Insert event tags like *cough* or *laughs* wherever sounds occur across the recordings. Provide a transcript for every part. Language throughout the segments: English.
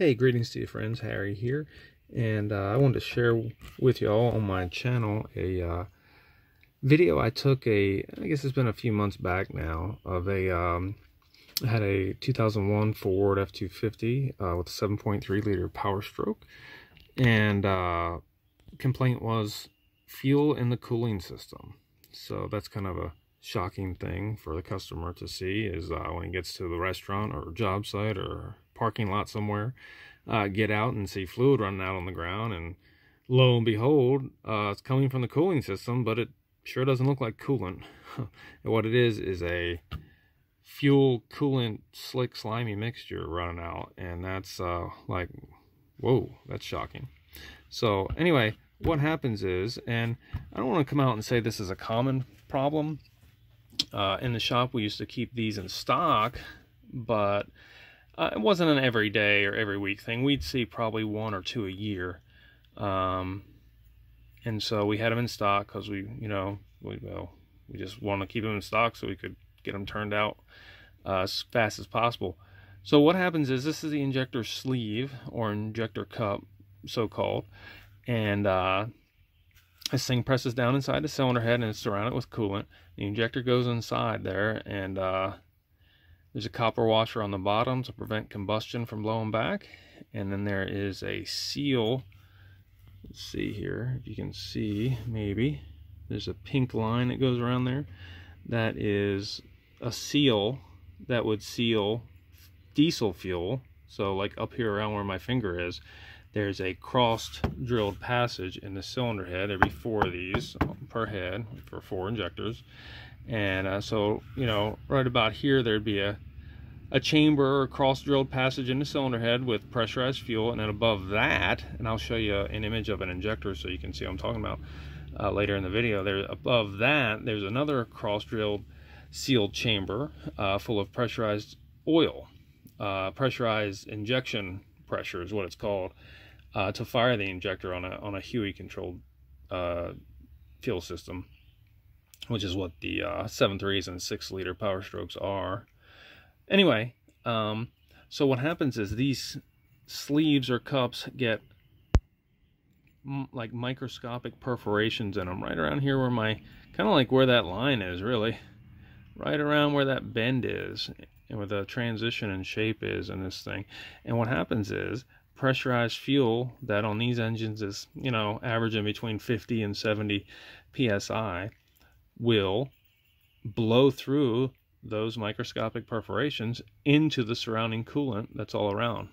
Hey, greetings to you friends, Harry here. And uh, I wanted to share with you all on my channel a uh, video I took a, I guess it's been a few months back now, of a, um, I had a 2001 Ford F-250 uh, with a 7.3 liter Power Stroke. And uh, complaint was fuel in the cooling system. So that's kind of a shocking thing for the customer to see is uh, when he gets to the restaurant or job site or parking lot somewhere, uh, get out and see fluid running out on the ground. And lo and behold, uh, it's coming from the cooling system, but it sure doesn't look like coolant. *laughs* what it is is a fuel coolant slick slimy mixture running out and that's uh, like whoa that's shocking so anyway what happens is and i don't want to come out and say this is a common problem uh, in the shop we used to keep these in stock but uh, it wasn't an every day or every week thing. We'd see probably one or two a year. Um, and so we had them in stock because we you know we well we just want to keep them in stock so we could get them turned out uh, as fast as possible. So what happens is this is the injector sleeve or injector cup so called and uh, this thing presses down inside the cylinder head and it's surrounded with coolant. The injector goes inside there and uh, there's a copper washer on the bottom to prevent combustion from blowing back. And then there is a seal. Let's see here, if you can see, maybe. There's a pink line that goes around there. That is a seal that would seal diesel fuel. So like up here around where my finger is, there's a crossed drilled passage in the cylinder head. There'd four of these per head for four injectors. And uh, so, you know, right about here, there'd be a, a chamber or cross drilled passage in the cylinder head with pressurized fuel. And then above that, and I'll show you an image of an injector so you can see what I'm talking about uh, later in the video. There, above that, there's another cross drilled sealed chamber uh, full of pressurized oil. Uh, pressurized injection pressure is what it's called uh, to fire the injector on a on a HEUI controlled uh, fuel system, which is what the uh, seven threes and six liter Power Strokes are. Anyway, um, so what happens is these sleeves or cups get like microscopic perforations in them right around here where my kind of like where that line is really right around where that bend is and where the transition and shape is in this thing and what happens is pressurized fuel that on these engines is, you know, averaging between 50 and 70 psi will blow through those microscopic perforations into the surrounding coolant that's all around.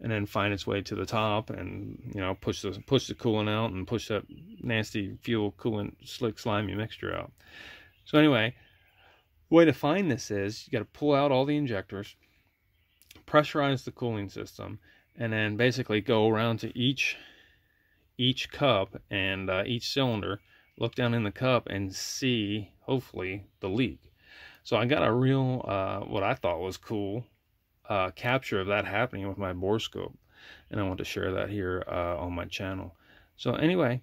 And then find its way to the top and you know push the push the coolant out and push that nasty fuel coolant slick slimy mixture out. So anyway the way to find this is you got to pull out all the injectors pressurize the cooling system and then basically go around to each each cup and uh, each cylinder look down in the cup and see hopefully the leak so i got a real uh, what i thought was cool uh, capture of that happening with my borescope and i want to share that here uh, on my channel. So anyway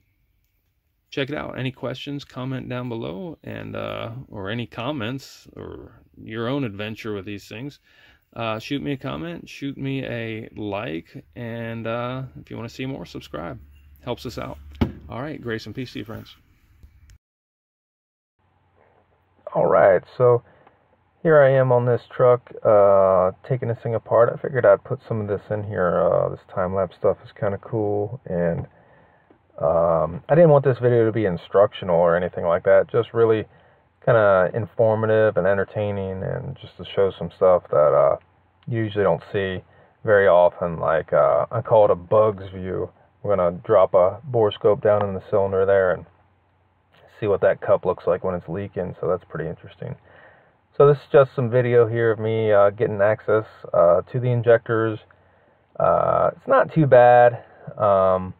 check it out. Any questions comment down below. And uh, or any comments or your own adventure with these things uh, shoot me a comment, shoot me a like, and uh, if you want to see more, subscribe. Helps us out. All right, grace and peace to you, friends. All right, so here I am on this truck, uh, taking this thing apart. I figured I'd put some of this in here. Uh, this time-lapse stuff is kind of cool, and um, I didn't want this video to be instructional or anything like that. Just really kind of informative and entertaining and just to show some stuff that uh, you usually don't see very often. Like uh, I call it a bug's view. We're going to drop a borescope down in the cylinder there and see what that cup looks like when it's leaking. So that's pretty interesting. So this is just some video here of me uh, getting access uh, to the injectors. Uh, it's not too bad. Um,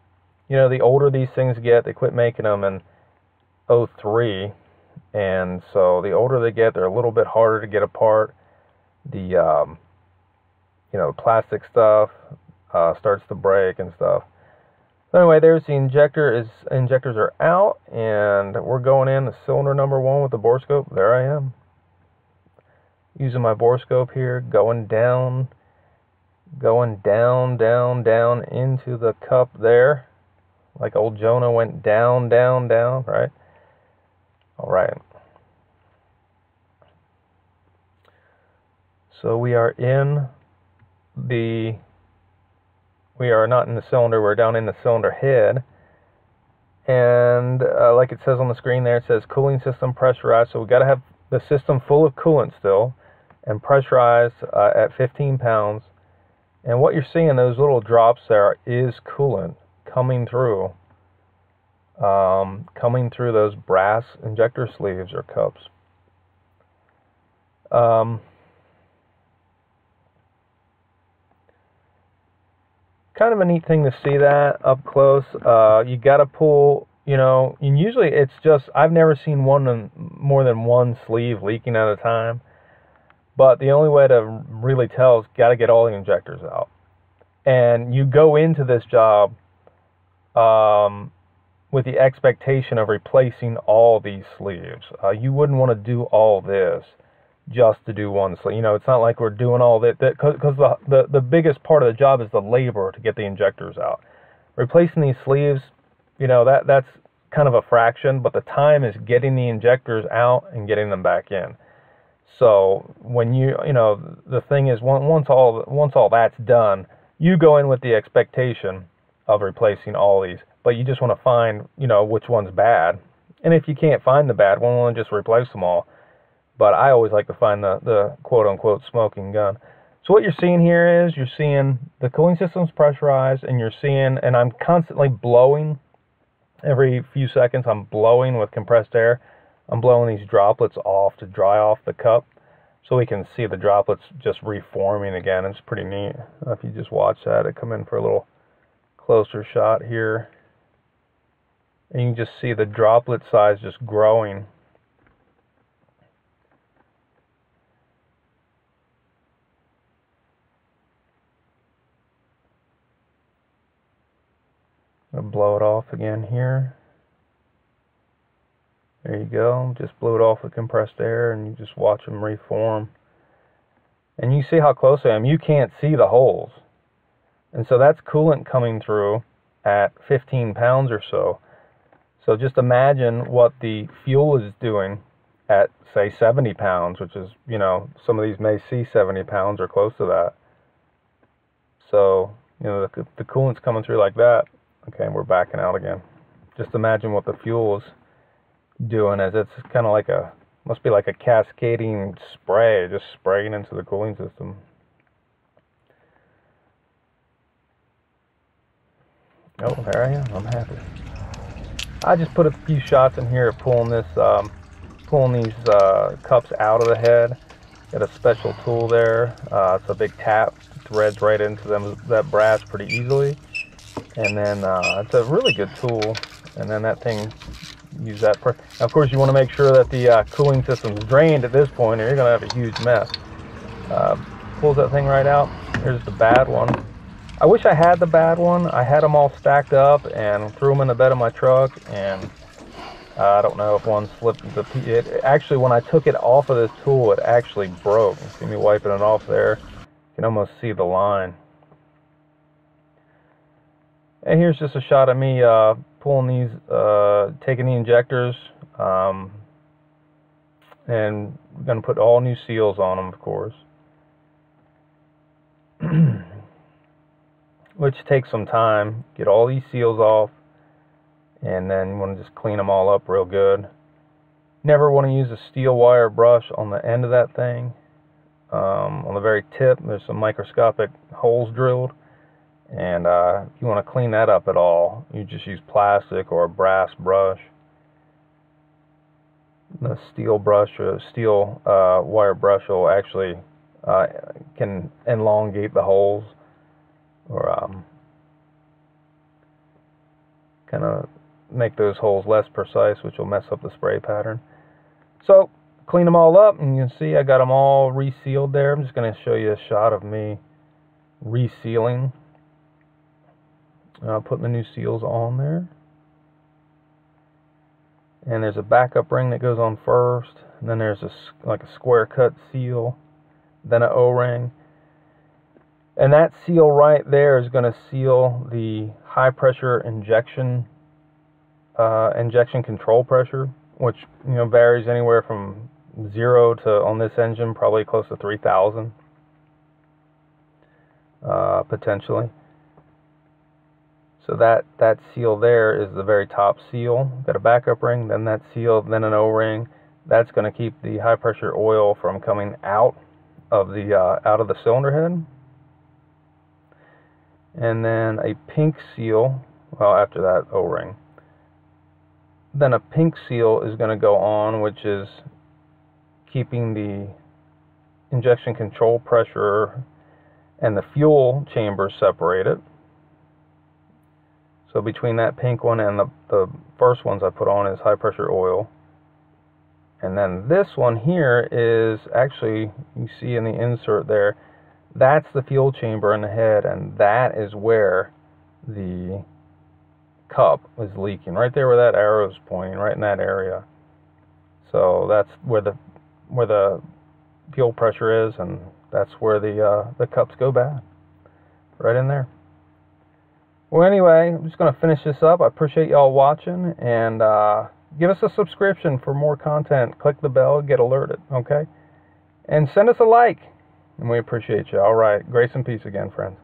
you know, the older these things get, they quit making them in 03 and so the older they get, they're a little bit harder to get apart. The um, you know plastic stuff uh, starts to break and stuff. So anyway, there's the injector. Is injectors are out, and we're going in the cylinder number one with the borescope. There I am, using my borescope here, going down, going down, down, down into the cup there. Like old Jonah went down, down, down, right? All right. So we are in the, we are not in the cylinder, we're down in the cylinder head. And uh, like it says on the screen there, it says cooling system pressurized. So we've got to have the system full of coolant still and pressurized uh, at 15 pounds. And what you're seeing, those little drops there, is coolant coming through, um, coming through those brass injector sleeves or cups. Um, kind of a neat thing to see that up close. Uh, you got to pull, you know, and usually it's just, I've never seen one more than one sleeve leaking at a time. But the only way to really tell is got to get all the injectors out. And you go into this job um, with the expectation of replacing all these sleeves. Uh, you wouldn't want to do all this just to do one sleeve. You know, it's not like we're doing all that because the, the the biggest part of the job is the labor to get the injectors out. Replacing these sleeves, you know, that that's kind of a fraction, but the time is getting the injectors out and getting them back in. So when you you know the thing is once all once all that's done, you go in with the expectation of replacing all these, but you just want to find you know which one's bad, and if you can't find the bad one, well, just replace them all but I always like to find the, the quote unquote smoking gun. So what you're seeing here is you're seeing the cooling system's pressurized and you're seeing, and I'm constantly blowing every few seconds. I'm blowing with compressed air. I'm blowing these droplets off to dry off the cup so we can see the droplets just reforming again. It's pretty neat. If you just watch that, it come in for a little closer shot here. And you can just see the droplet size just growing blow it off again here. There you go. Just blow it off with compressed air and you just watch them reform. And you see how close I am. You can't see the holes. And so that's coolant coming through at 15 pounds or so. So just imagine what the fuel is doing at say 70 pounds, which is, you know, some of these may see 70 pounds or close to that. So, you know, the, the coolant's coming through like that. Okay, we're backing out again. Just imagine what the fuel is doing as it's kind of like a, must be like a cascading spray, just spraying into the cooling system. Oh, there I am. I'm happy. I just put a few shots in here pulling this, um, pulling these uh, cups out of the head. Got a special tool there. Uh, it's a big tap. Threads right into them that brass pretty easily and then uh, it's a really good tool. And then that thing use that now, of course you want to make sure that the uh, cooling system's drained at this point or you're gonna have a huge mess. Uh, pulls that thing right out. Here's the bad one. I wish I had the bad one. I had them all stacked up and threw them in the bed of my truck and uh, I don't know if one slipped the it actually when I took it off of this tool it actually broke. See me wiping it off there. You can almost see the line and here's just a shot of me uh, pulling these, uh, taking the injectors, um, and we're going to put all new seals on them, of course. *clears throat* Which takes some time. Get all these seals off, and then you want to just clean them all up real good. Never want to use a steel wire brush on the end of that thing. Um, on the very tip, there's some microscopic holes drilled and uh, if you want to clean that up at all, you just use plastic or a brass brush. The steel brush or steel uh, wire brush will actually uh, can elongate the holes or um, kind of make those holes less precise, which will mess up the spray pattern. So clean them all up, and you can see I got them all resealed there. I'm just going to show you a shot of me resealing uh, putting the new seals on there. And there's a backup ring that goes on first, and then there's a like a square cut seal, then an O-ring. And that seal right there is going to seal the high pressure injection uh, injection control pressure, which you know varies anywhere from zero to on this engine probably close to 3,000 uh, potentially. So that that seal there is the very top seal. Got a backup ring, then that seal, then an O-ring. That's going to keep the high pressure oil from coming out of the uh, out of the cylinder head. And then a pink seal. Well, after that O-ring. Then a pink seal is going to go on, which is keeping the injection control pressure and the fuel chamber separated. So between that pink one and the, the first ones I put on is high pressure oil. And then this one here is actually, you see in the insert there, that's the fuel chamber in the head, and that is where the cup is leaking. Right there where that arrow is pointing, right in that area. So that's where the where the fuel pressure is, and that's where the uh, the cups go bad. Right in there. Well, anyway, I'm just going to finish this up. I appreciate y'all watching, and uh, give us a subscription for more content. Click the bell, get alerted, okay? And send us a like, and we appreciate you. All right. Grace and peace again, friends.